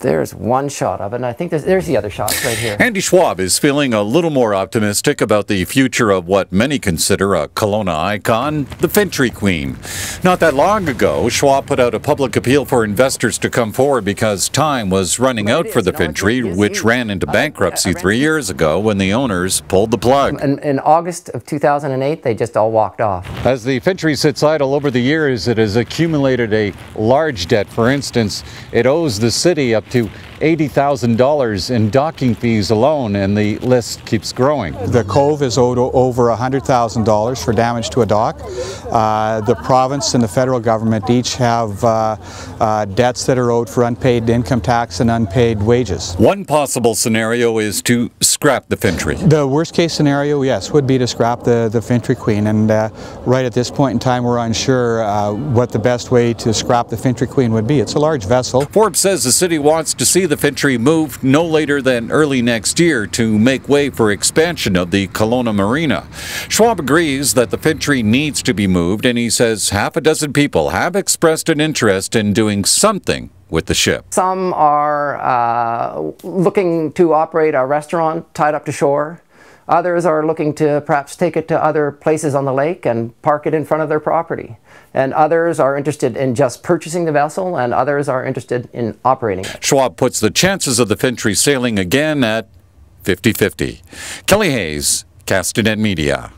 There's one shot of it, and I think there's, there's the other shots right here. Andy Schwab is feeling a little more optimistic about the future of what many consider a Kelowna icon, the Fintry Queen. Not that long ago, Schwab put out a public appeal for investors to come forward because time was running out for the Fintry, which ran into bankruptcy three years ago when the owners pulled the plug. In, in August of 2008, they just all walked off. As the Fintry sits idle over the years, it has accumulated a large debt. For instance, it owes the city up to $80,000 in docking fees alone, and the list keeps growing. The Cove is owed over $100,000 for damage to a dock. Uh, the province and the federal government each have uh, uh, debts that are owed for unpaid income tax and unpaid wages. One possible scenario is to scrap the Fintry. The worst case scenario, yes, would be to scrap the, the Fintry Queen, and uh, right at this point in time, we're unsure uh, what the best way to scrap the Fintry Queen would be. It's a large vessel. Forbes says the city wants to see the Fintry moved no later than early next year to make way for expansion of the Kelowna Marina. Schwab agrees that the Fintry needs to be moved, and he says half a dozen people have expressed an interest in doing something with the ship. Some are uh, looking to operate a restaurant tied up to shore. Others are looking to perhaps take it to other places on the lake and park it in front of their property. And others are interested in just purchasing the vessel, and others are interested in operating it. Schwab puts the chances of the Fintry sailing again at 50 50. Kelly Hayes, Castanet Media.